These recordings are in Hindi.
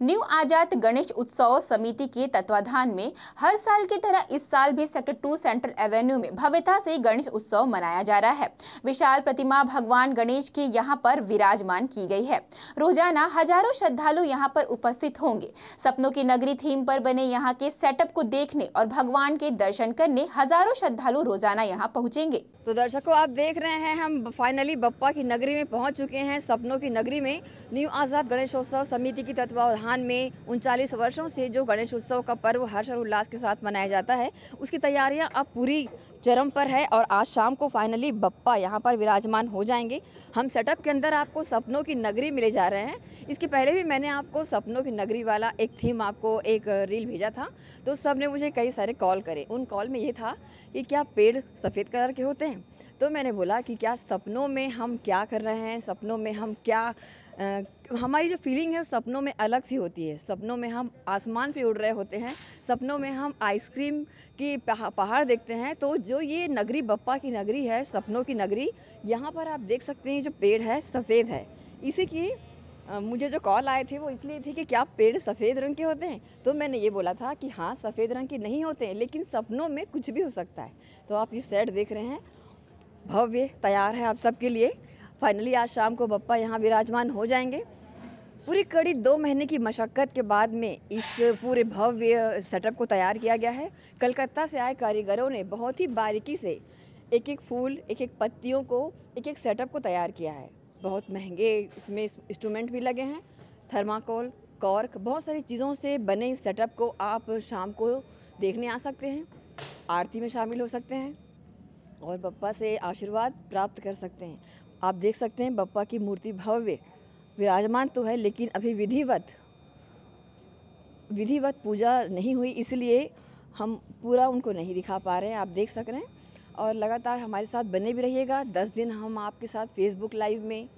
न्यू आज़ाद गणेश उत्सव समिति के तत्वाधान में हर साल की तरह इस साल भी सेक्टर टू सेंट्रल एवेन्यू में भव्यता से गणेश उत्सव मनाया जा रहा है। विशाल प्रतिमा भगवान गणेश की यहाँ पर विराजमान की गई है। रोज़ाना हज़ारों श्रद्धालु यहाँ पर उपस्थित होंगे। सपनों की नगरी थीम पर बने यहाँ के सेटअप को देखने और भगवान के दर्शन करने हज़ारों श्रद्धालु रोज़ाना यहाँ पहुँचेंगे। तो दर्शकों, आप देख रहे हैं, हम फाइनली बप्पा की नगरी में पहुँच चुके हैं, सपनों की नगरी में। न्यू आज़ाद गणेशोत्सव समिति की तत्वावधान में उनचालीस वर्षों से जो गणेश उत्सव का पर्व, हर्ष और उल्लास के साथ मनाया जाता है, उसकी तैयारियाँ अब पूरी चरम पर है और आज शाम को फाइनली बप्पा यहाँ पर विराजमान हो जाएँगे। हम सेटअप के अंदर आपको सपनों की नगरी मिले जा रहे हैं। इसके पहले भी मैंने आपको सपनों की नगरी वाला एक थीम आपको एक रील भेजा था तो सबने मुझे कई सारे कॉल करे। उन कॉल में ये था कि क्या पेड़ सफ़ेद कलर के होते हैं? तो मैंने बोला कि क्या सपनों में हम क्या कर रहे हैं? सपनों में हम क्या हमारी जो फीलिंग है सपनों में अलग सी होती है। सपनों में हम आसमान पे उड़ रहे होते हैं, सपनों में हम आइसक्रीम की पहाड़ देखते हैं। तो जो ये नगरी बप्पा की नगरी है, सपनों की नगरी, यहाँ पर आप देख सकते हैं जो पेड़ है, सफ़ेद है। इसी की मुझे जो कॉल आए थे वो इसलिए थे कि क्या पेड़ सफ़ेद रंग के होते हैं? तो मैंने ये बोला था कि हाँ सफ़ेद रंग के नहीं होते हैं, लेकिन सपनों में कुछ भी हो सकता है। तो आप ये सेट देख रहे हैं। भव्य, तैयार है आप सबके लिए। फाइनली आज शाम को बप्पा यहाँ विराजमान हो जाएँगे। पूरी कड़ी दो महीने की मशक्क़त के बाद में इस पूरे भव्य सेटअप को तैयार किया गया है। कलकत्ता से आए कारीगरों ने बहुत ही बारीकी से एक एक फूल एक एक पत्तियों को एक एक सेटअप को तैयार किया है। बहुत महँगे इसमें इंस्ट्रूमेंट भी लगे हैं। थर्माकोल कॉर्क बहुत सारी चीज़ों से बने इस सेटअप को आप शाम को देखने आ सकते हैं। आरती में शामिल हो सकते हैं और पप्पा से आशीर्वाद प्राप्त कर सकते हैं। आप देख सकते हैं, बप्पा की मूर्ति भव्य, विराजमान तो है, लेकिन अभी विधिवत विधिवत पूजा नहीं हुई, इसलिए हम पूरा उनको नहीं दिखा पा रहे हैं, आप देख सक रहे हैं। और लगातार हमारे साथ बने भी रहिएगा, दस दिन हम आपके साथ फेसबुक लाइव में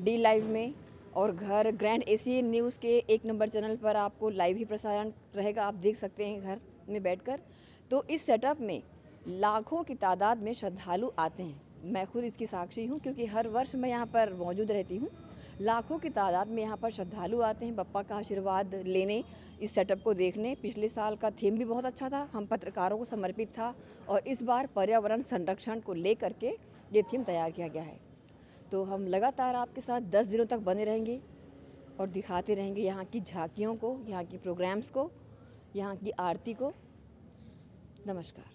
डी लाइव में, और घर ग्रैंड एशियन न्यूज़ के एक नंबर चैनल पर आपको लाइव ही प्रसारण रहेगा, आप देख सकते हैं घर में बैठकर। तो इस सेटअप में लाखों की तादाद में श्रद्धालु आते हैं। मैं खुद इसकी साक्षी हूँ, क्योंकि हर वर्ष मैं यहाँ पर मौजूद रहती हूँ। लाखों की तादाद में यहाँ पर श्रद्धालु आते हैं, बप्पा का आशीर्वाद लेने, इस सेटअप को देखने। पिछले साल का थीम भी बहुत अच्छा था, हम पत्रकारों को समर्पित था और इस बार पर्यावरण संरक्षण को लेकर के ये थीम तैयार किया गया है। तो हम लगातार आपके साथ दस दिनों तक बने रहेंगे और दिखाते रहेंगे यहाँ की झांकियों को, यहाँ की प्रोग्राम्स को, यहाँ की आरती को। नमस्कार।